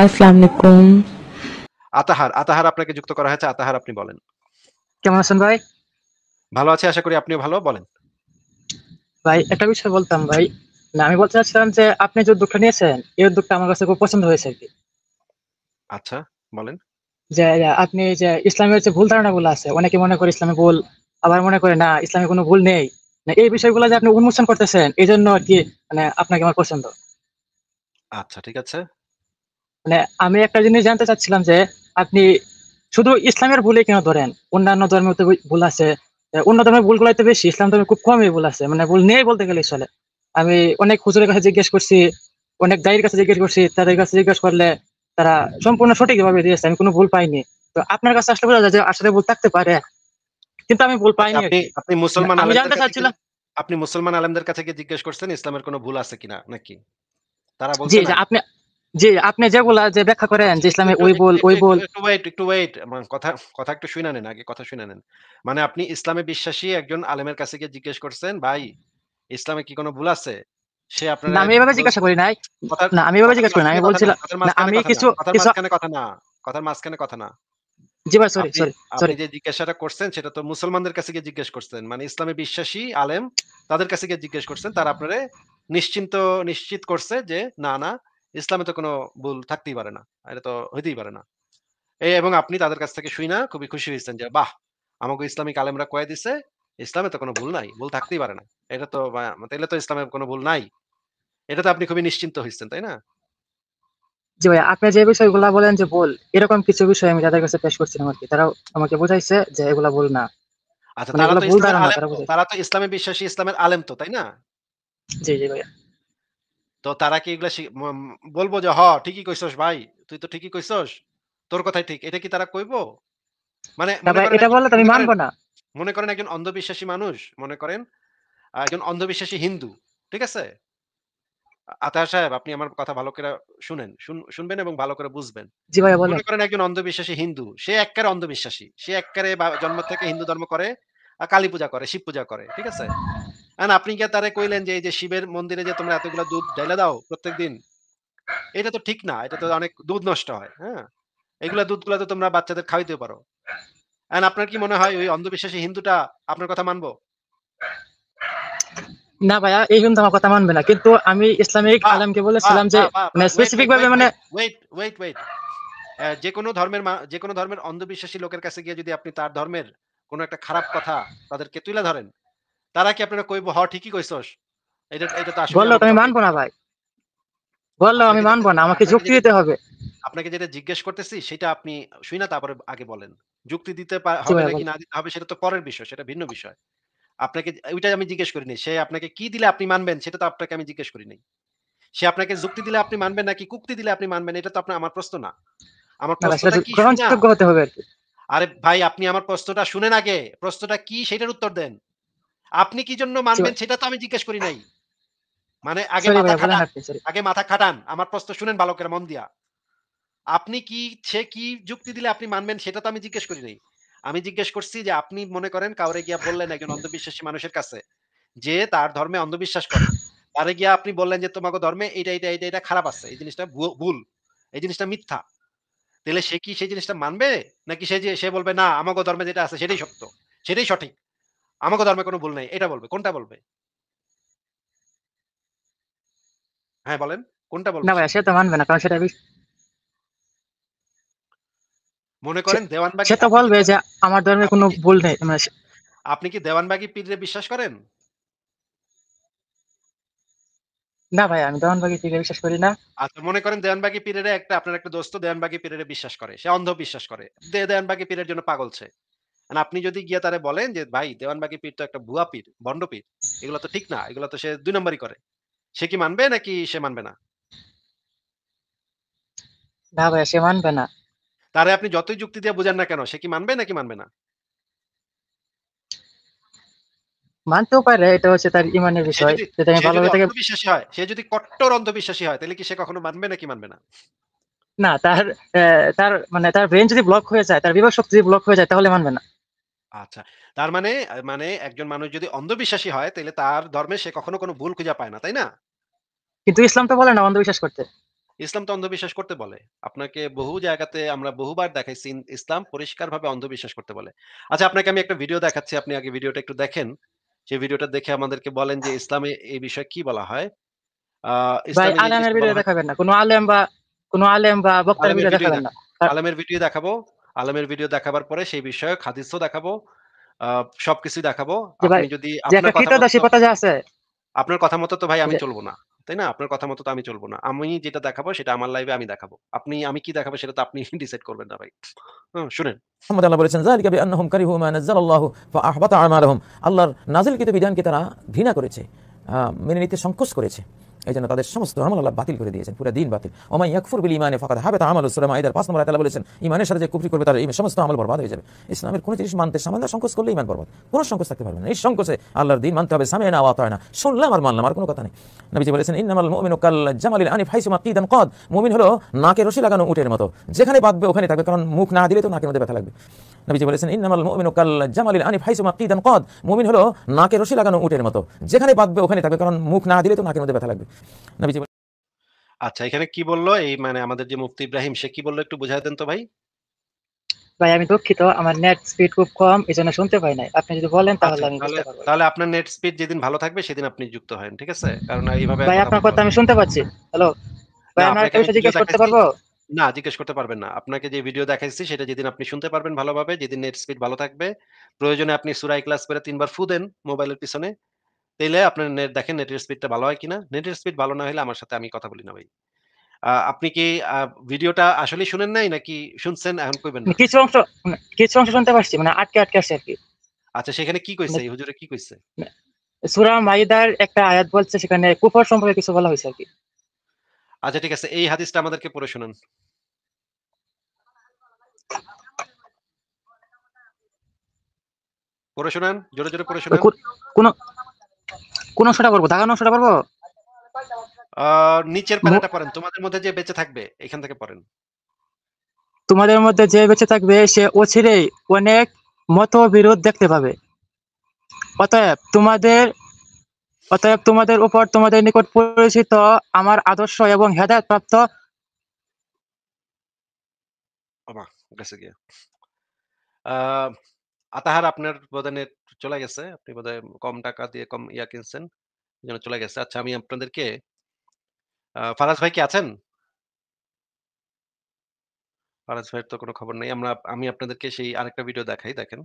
আসসালামু আলাইকুম। আতাহার, আতাহার আপনাকে যুক্ত করা হয়েছে। আতাহার আপনি বলেন। কেমন আছেন ভাই? ভালো আছি আশা করি আপনিও ভালো। বলেন। ভাই একটা বিষয় বলতাম ভাই। না আমি বলতে চাচ্ছিলাম যে আপনি যে উদ্যোগটা নিয়েছেন, এই উদ্যোগটা আমার কাছে খুব পছন্দ হয়েছে আরকি। আচ্ছা, বলেন। যে আপনি যে ইসলামের যে ভুল ধারণাগুলো আছে, অনেকে মনে করে ইসলামে ভুল, আবার মনে করে না ইসলামে কোনো ভুল নেই। না এই বিষয়গুলো যে আপনি উন্মোচন করতেছেন, এজন্য আরকি মানে আপনাকে আমার পছন্দ। আচ্ছা, ঠিক আছে। মানে আমি একটা জিনিস জানতে চাচ্ছিলাম যে আপনি শুধু ইসলামের ভুলই কেন ধরেন? অন্যান্য ধর্মেও তো ভুল আছে। অন্য ধর্মের ভুলগুলাই তো বেশি। ইসলাম ধর্মে খুব কমই ভুল আছে। মানে ভুল নেই বলতে গেলে চলে। আমি অনেক হুজুরের কাছে জিজ্ঞেস করছি, অনেক দায়ীর কাছে জিজ্ঞেস করছি। তাদের কাছে জিজ্ঞেস করলে তারা সম্পূর্ণ সঠিকভাবে দিয়েছে। আমি কোনো ভুল পাইনি। তো আপনার কাছে আসলে বোঝা যায় যে আসলে ভুল থাকতে পারে। কিন্তু আমি ভুল পাইনি আপনি মুসলমান আমি জানতে চাচ্ছিলাম আপনি মুসলমান আলেমদের কাছে গিয়ে জিজ্ঞেস করছেন ইসলামের কোনো ভুল আছে কিনা নাকি? তারা বলছে আপনি জি, আপনি যেগুলা যে ব্যাখ্যা করেন যে ইসলামে ওই একটু ওই ভুল একটু ওয়েট, একটু ওয়েট। কথা কথা একটু শুনে নেন। আগে কথা শুনে নেন। মানে আপনি ইসলামে বিশ্বাসী একজন আলেমের কাছে গিয়ে জিজ্ঞেস করছেন, "ভাই, ইসলামে কি কোনো ভুল আছে?" সে না আপনারে আমি এভাবে জিজ্ঞাসা করি নাই। না আমি এভাবে জিজ্ঞেস করি নাই। আমি না। বলছিলাম না আমি কিছু কথার কিছু মাঝখানে কথা না। কথার মাঝখানে কথা না। জি ভাই সরি, সরি, আপনি সরি। যে জিজ্ঞাসাটা করছেন সেটা তো মুসলমানদের কাছে গিয়ে জিজ্ঞেস করছেন। মানে ইসলামে বিশ্বাসী আলেম তাদের কাছে গিয়ে জিজ্ঞেস করছেন। তারা আপনারে নিশ্চিন্ত নিশ্চিত করছে যে না, না ইসলামে তো কোনো ভুল থাকতেই পারে না। এটা তো হইতেই পারে না। এই এবং আপনি তাদের কাছ থেকে শুইনা খুবই খুশি হইছেন যে, "বাহ! আমাকে ইসলামিক আলেমরা কয়ে দিছে, ইসলামে তো কোনো ভুল নাই। ভুল থাকতেই পারে না। এটা তো বা তাইলে তো ইসলামে কোনো ভুল নাই।" এটাতে আপনি খুবই নিশ্চিন্ত হয়েছেন তাই না? জি ভাই, আপনি যে বিষয়গুলা বলেন যে ভুল, এরকম কিছু বিষয় আমি তাদের কাছে পেশ করছিলাম আরকি। তারাও আমাকে বুঝাইছে যে এগুলা ভুল না। আচ্ছা, মানে তারা তো ইসলামের আলেম তারা তো। তারা তো ইসলামে বিশ্বাসী, ইসলামের আলেম তো, তাই না? জি, জি ভাইয়া। তো তারা কি এগুলা বলব যে, "হ, ঠিকই কইছস ভাই। তুই তো ঠিকই কইছস। তোর কথাই ঠিক।" এটা কি তারা কইবো? মানে ভাই এটা বললে আমি মনে মানব না। মনে করেন একজন অন্ধবিশ্বাসী মানুষ, মনে করেন একজন অন্ধবিশ্বাসী হিন্দু। ঠিক আছে? আ আতাহার সাহেব আপনি আমার কথা ভালো করে শুনেন। শুনবেন এবং ভালো করে বুঝবেন। জি ভাইয়া বলেন। মনে করেন একজন অন্ধবিশ্বাসী হিন্দু। সে এক্কারে অন্ধবিশ্বাসী। সে এক্কারে জন্ম থেকে হিন্দু ধর্ম করে, কালী পূজা করে, শিব পূজা করে। ঠিক আছে? এখন আপনি গিয়া তারে কইলেন যে, "এই যে শিবের মন্দিরে যে তোমরা এতগুলা দুধ ঢাইলা দাও প্রত্যেকদিন, এটা তো ঠিক না। এটা তো অনেক দুধ নষ্ট হয়।" হ্যাঁ? এগুলা দুধগুলা তো তোমরা বাচ্চাদের খাওয়াইতেও পারো। এখন আপনার কি মনে হয় ওই অন্ধবিশ্বাসী হিন্দুটা আপনার কথা মানবো? না ভাইয়া এই কিন্তু আমার কথা মানবে না। কিন্তু আমি ইসলামিক আলেমকে বলেছিলাম যে! মানে স্পেসিফিক ভাবে মানে ওয়েট, ওয়েট, ওয়েট। অ্যা যেকোনো ধর্মের মা যেকোনো ধর্মের অন্ধবিশ্বাসী লোকের কাছে গিয়ে যদি আপনি তার ধর্মের কোনো একটা খারাপ কথা তাদেরকে তুইলা ধরেন, তারা কি আপনারে কইবো, "হ, ঠিকই কইছস। এটা এটা তো আসলে আমাগো আমি মানব না না।" ভাই। বললেও আমি মানব না। আমাকে যুক্তি দিতে হবে। আপনাকে যেটা জিজ্ঞেস করতেছি সেটা আপনি শুইনা তারপরে আগে বলেন। যুক্তি দিতে হবে নাকি না দিতে হবে সেটা তো পরের বিষয়, সেটা ভিন্ন বিষয়। আপনাকে ওইটাই আমি জিজ্ঞেস করিনি। সে আপনাকে কি দিলে আপনি মানবেন সেটা তো আপনাকে আমি জিজ্ঞেস করি নাই। সে আপনাকে যুক্তি দিলে আপনি মানবেন নাকি কুক্তি দিলে আপনি মানবেন এটা তো আপনার আমার প্রশ্ন না। আমার প্রশ্নটা কি গ্রহণযোগ্য হতে হবে। আরে ভাই আপনি আমার প্রশ্নটা শুনেন আগে। প্রশ্নটা কি সেটার উত্তর দেন। আপনি কি জন্য মানবেন সেটা তো আমি জিজ্ঞেস করি নাই। মানে আগে মাথা খাটান। আগে মাথা খাটান। আমার প্রশ্ন শুনেন ভালো করে মন দিয়া। আপনি কি সে কি যুক্তি দিলে আপনি মানবেন সেটা তো আমি জিজ্ঞেস করি নাই। আমি জিজ্ঞেস করছি যে আপনি মনে করেন কাউরে গিয়া বললেন একজন অন্ধবিশ্বাসী মানুষের কাছে যে তার ধর্মে অন্ধবিশ্বাস করে। তারে গিয়া আপনি বললেন যে তোমাকে ধর্মে এইটা, এইটা, এইটা, এইটা খারাপ আছে। এই জিনিসটা ভুল। এই জিনিসটা মিথ্যা। তাইলে সে কি সেই জিনিসটা মানবে? নাকি সে যে সে বলবে না আমাকে ধর্মে যেটা আছে সেটাই সত্য। সেটাই সঠিক। আমাগো ধর্মে কোনো ভুল নাই। এটা বলবে। কোনটা বলবে? হ্যাঁ, বলেন। কোনটা বলবে সে? ভাইয়া সে তো মানবে না। কারণ সেটা মনে করেন দেওয়ানবাগি সে তো আপনি কি বলবে যে আমার ধর্মে কোনো ভুল নেই। মানে আপনি কি দেওয়ানবাগি পীরে বিশ্বাস করেন? না ভাই আমি দেওয়ানবাগী পীরে বিশ্বাস করি না। আচ্ছা মনে করেন দেওয়ানবাগি পীরেরে একটা আপনার একটা দোস্ত দেওয়ানবাগী পীরেরে বিশ্বাস করে। সে অন্ধ বিশ্বাস করে। দে দেওয়ানবাগী পীরের জন্য পাগল সে। আপনি যদি গিয়া তারে বলেন যে, "ভাই দেওয়ানবাগী পীর তো একটা ভুয়া পীর, বন্ড পীর। এগুলা তো ঠিক না। এগুলা তো সে ২ নাম্বারি করে।" সে কি মানবে নাকি সে মানবে না? না ভাইয়া সে মানবে না। তারে আপনি যতই যুক্তি দিয়ে বুঝান না কেন, সে কি মানবে নাকি মানবে না? মানতেও পারে এটা হচ্ছে তার ইমানের বিষয়। যদি যদি আমি ভালোভাবে তাকে অন্ধবিশ্বাসী হয়, সে যদি কট্টর অন্ধবিশ্বাসী হয়, তাইলে কি সে কখনো মানবে নাকি মানবে না? না তার তার মানে তার ব্রেইন যদি ব্লক হয়ে যায়, তার বিবেক শক্তি যদি ব্লক হয়ে যায় তাহলে মানবে না। আচ্ছা। তার মানে আ মানে একজন মানুষ যদি অন্ধবিশ্বাসী হয়, তাইলে তার ধর্মে সে কখনো কোনো ভুল খুঁজে পায় না, তাই না? কিন্তু ইসলাম তো বলে না অন্ধবিশ্বাস করতে। ইসলাম তো অন্ধবিশ্বাস করতে বলে। আপনাকে বহু জায়গাতে আমরা বহুবার দেখাইছি ইন ইসলাম পরিষ্কারভাবে অন্ধবিশ্বাস করতে বলে। আচ্ছা আপনাকে আমি একটা ভিডিও দেখাচ্ছি। আপনি আগে ভিডিওটা একটু দেখেন। সেই ভিডিওটা দেখে আমাদেরকে বলেন যে ইসলামে এই বিষয়ে কি বলা হয়? আ ভাই ইসলামে যে আলেমের জিনিসটা ভিডিও বলা হয় দেখাবেন না। কোন আলেম বা কোন আলেম বা বক্তার আলেমের ভিডিও ভিডিও দেখাবেন দেখ না। আলেমের ভিডিও দেখাবো। আলেমের ভিডিও দেখাবার পরে সেই বিষয়ক হাদিসও দেখাবো। আ সবকিছুই দেখাবো। আপনি যদি আপনার কথা মতো তো প্রথা যে আছে আপনার কথা মতো তো ভাই আমি চলব না। তাই না? আপনার কথা মতো তো আমি চলব না। আমি যেটা দেখাবো সেটা আমার লাইভে আমি দেখাবো। আপনি আমি কি দেখাবো সেটা তো আপনি ডিসাইড করবেন না ভাই। শুনেন। মোহাম্মদ আল্লাহ বলেছেন যালিকা বিআন্নাহুম কারিহু মা নাযালাল্লাহু ফাআহবাতা আমালহুম আল্লাহর নাযিলকৃত বিধানকে তারা ঘৃণা করেছে মেনে নিতে সংকোচ করেছে এই জন্য তাদের সমস্ত আমল আল্লাহ বাতিল করে দিয়েছেন, পুরো দিন বাতিল। ওমাই ইয়াকফুর বিল ইমানে ফাকাদ হাবাতা আমালু সূরা মাইদার 5 নম্বর আল্লাহ বলেছেন, ইমানের সাথে যে কুফরি করবে তার এই সমস্ত আমল বরবাদ হয়ে যাবে। ইসলামের কোনো জিনিস মানতে সামান্য সংকোচ করলে ইমান বরবাদ। কোনো সংকোচ থাকতে পারবে না। এই সংকোচে আল্লাহর দিন মানতে হবে। সামিনা ওয়া না শুনলাম আর মানলাম, আর কোনো কথা নেই। নবীজি বলেছেন, ইন্নামাল মুমিনু কাল জামালিল আনিফ হাইসু মাকিদান কদ। মুমিন হলো নাকে রশি লাগানো উটের মতো। যেখানে বাঁধবে ওখানে থাকবে, কারণ মুখ না দিলে তো নাকের মধ্যে ব্যথা লাগবে। নবীজি বলেছেন ইন্নামাল মুমিনু কাল জামালিল আনিফ হাইসু মাকিদান কদ মুমিন হলো নাকে রশি লাগানো উটের মতো যেখানে বাঁধবে ওখানে থাকবে কারণ মুখ না দিলে তো নাকের মধ্যে ব্যথা লাগবে নবীজি আচ্ছা এখানে কি বলল? এই মানে আমাদের যে মুফতি ইব্রাহিম সে কি বলল একটু বুঝায় দেন তো ভাই? ভাই আমি দুঃখিত আমার নেট স্পিড খুব কম এজন্য শুনতে পাই নাই। আপনি যদি বলেন তাহলে আচ্ছা আমি তাহলে বুঝতে পারব। তাহলে আপনার নেট স্পিড যেদিন ভালো থাকবে সেদিন আপনি যুক্ত হয়েন। ঠিক আছে? কারণ এইভাবে ভাই আপনার কথা আমি শুনতে পাচ্ছি। হ্যালো ভাই আপনাকে একটা বিষয় জিজ্ঞেস করতে পারব? না জিজ্ঞেস করতে পারবেন না। আপনাকে যে ভিডিও দেখাইছি সেটা যেদিন আপনি শুনতে পারবেন ভালোভাবে, যেদিন নেট স্পিড ভালো থাকবে, প্রয়োজনে আপনি সূরা ইখলাস পড়ে ৩ বার ফু দেন মোবাইলের পিছনে। তাইলে আপনার নেট দেখেন নেটের স্পিডটা ভালো হয় কিনা। নেটের স্পিড ভালো না হইলে আমার সাথে আমি কথা বলি না ভাই। আ আপনি কি আ ভিডিওটা আসলেই শুনেন নাই নাকি শুনছেন এখন কইবেন না? কিছু অংশ মানে কিছু অংশ শুনতে পারছি মানে আটকে, আটকে আসছে আরকি। আচ্ছা সেখানে কি কইছে? এই হুজুরে কি কইছে? সূরা মাইদার একটা আয়াত বলছে সেখানে কুফর সম্পর্কে কিছু বলা হইছে আরকি। আচ্ছা ঠিক আছে। এই হাদিসটা আমাদেরকে পড়ে শোনান। পড়ে শোনান। জোরে, জোরে পড়ে শোনান। কোন কোন অংশটা পড়ব? দাগানো অংশটা পড়ব? আ নিচের পড়েন। তোমাদের মধ্যে যে বেঁচে থাকবে এখান থেকে পড়েন। তোমাদের মধ্যে যে বেঁচে থাকবে সে অচিরেই অনেক মতবিরোধ দেখতে পাবে। অতএব তোমাদের অতএব তোমাদের উপর তোমাদের নিকট পরিচিত আমার আদর্শ এবং হেদায়ত প্রাপ্ত ওমা! গেছে গিয়া। আতাহার আপনার বোধহয় নেট চলে গেছে। আপনি বোধহয় কম টাকা দিয়ে কম ইয়া কিনছেন। এজন্য চলে গেছে। আচ্ছা আমি আপনাদেরকে ফারাজ ভাই কি আছেন? ফারাজ ভাইয়ের তো কোনো খবর নাই। আমরা আমি আপনাদেরকে সেই আরেকটা ভিডিও দেখাই দেখেন।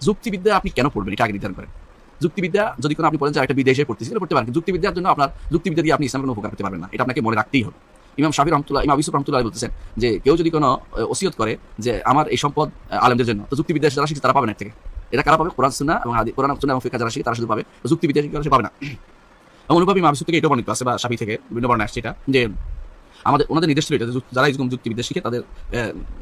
যুক্তিবিদ্যা আপনি কেন পড়বেন এটা আগে নির্ধারণ করেন। যুক্তিবিদ্যা যদি কোনো আপনি বলেন যে একটা বিদেশে পড়তেছি তাহলে পড়তে পারেন। যুক্তিবিদ্যার জন্য আপনার যুক্তিবিদ্যা দিয়ে আপনি ইসলামের কোনো উপকার করতে পারবেন না। এটা আপনাকে মনে রাখতেই হবে। ইমাম শাফি রহমাতুল্লাহ, ইমাম ইউসুফ রহমাতুল্লাহ বলতেছেন যে, কেউ যদি কোনো ওসিয়ত করে যে, আমার এই সম্পদ আলেমদের জন্য, তো যুক্তিবিদ্যা যারা শিখছে, তারা পাবে না এর থেকে। এটা কারা পাবে? কোরআন, সুন্নাহ এবং হাদি, কোরআন সুন্নাহ এবং ফিকহ যারা শিখে, তারা শুধু পাবে। যুক্তিবিদ্যা শিখে পাবে না। এবং অনুভব ইমাম ইউসুফ থেকে এটাও বর্ণিত আছে, বা শাফি থেকে বিভিন্ন বর্ণনা আসছে এটা, যে আমাদের ওনাদের নির্দেশ ছিল যারা এরকম যুক্তিবিদ্যা শিখে তাদের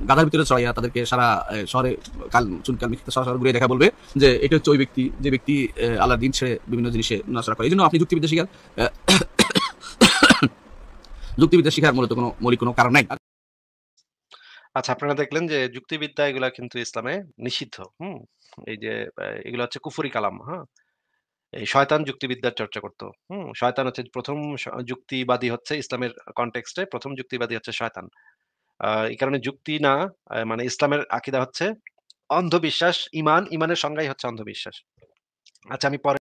গাধার ভিতরে চড়াইয়া তাদেরকে সারা শহরে কাল চুনকাল মিথ্যা শহর, শহর ঘুরিয়ে দেখা বলবে যে এটা হচ্ছে ওই ব্যক্তি যে ব্যক্তি অ্যা আল্লাহর দিন ছেড়ে বিভিন্ন জিনিসে নড়াচড়া করে। এজন্য আপনি যুক্তিবিদ্যা শিখার যুক্তিবিদ্যা শিখার মূলত কোনো মৌলিক কোনো কারণ নাই। আচ্ছা আপনারা দেখলেন যে যুক্তিবিদ্যা এগুলা কিন্তু ইসলামে নিষিদ্ধ। হুম? এই যে এগুলো হচ্ছে কুফরি কালাম, হ্যাঁ? এই শয়তান যুক্তিবিদ্যার চর্চা করতো হুম? শয়তান হচ্ছে প্রথম যুক্তিবাদী হচ্ছে ইসলামের কনটেক্সটে প্রথম যুক্তিবাদী হচ্ছে শয়তান। এই কারণে যুক্তি না মানে ইসলামের আকিদা হচ্ছে অন্ধবিশ্বাস, ইমান ইমানের সংজ্ঞাই হচ্ছে অন্ধবিশ্বাস। আচ্ছা আমি পরে